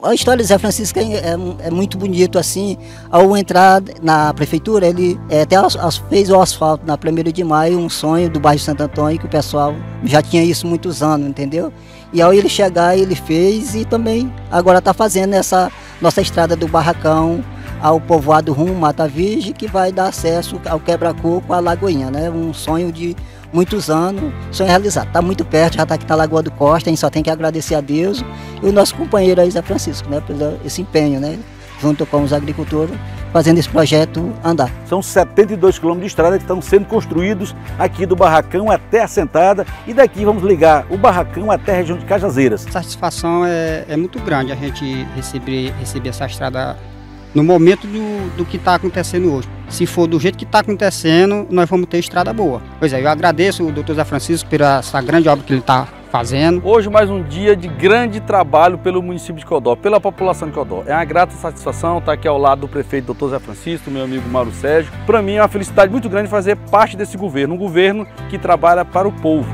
A história de Zé Francisco é, é, é, muito bonito assim. Ao entrar na prefeitura, ele é, até as, as, fez o asfalto na 1 de maio, um sonho do bairro Santo Antônio, que o pessoal já tinha isso muitos anos, entendeu? E ao ele chegar, ele fez e também agora está fazendo essa nossa estrada do Barracão ao povoado rumo Mata Virgem, que vai dar acesso ao quebra-coco à Lagoinha, né? Um sonho de muitos anos, sonho realizado. Está muito perto, já está aqui na Lagoa do Costa, a gente só tem que agradecer a Deus e o nosso companheiro aí, Zé Francisco, né, por esse empenho, né, junto com os agricultores, fazendo esse projeto andar. São 72 quilômetros de estrada que estão sendo construídos aqui do Barracão até a Sentada e daqui vamos ligar o Barracão até a região de Cajazeiras. A satisfação é, é muito grande a gente receber, receber essa estrada no momento do, do que está acontecendo hoje. Se for do jeito que está acontecendo, nós vamos ter estrada boa. Pois é, eu agradeço o doutor Zé Francisco por essa grande obra que ele está fazendo. Hoje mais um dia de grande trabalho pelo município de Codó, pela população de Codó. É uma grata satisfação estar aqui ao lado do prefeito Dr. Zé Francisco, meu amigo Mauro Sérgio. Para mim é uma felicidade muito grande fazer parte desse governo, um governo que trabalha para o povo.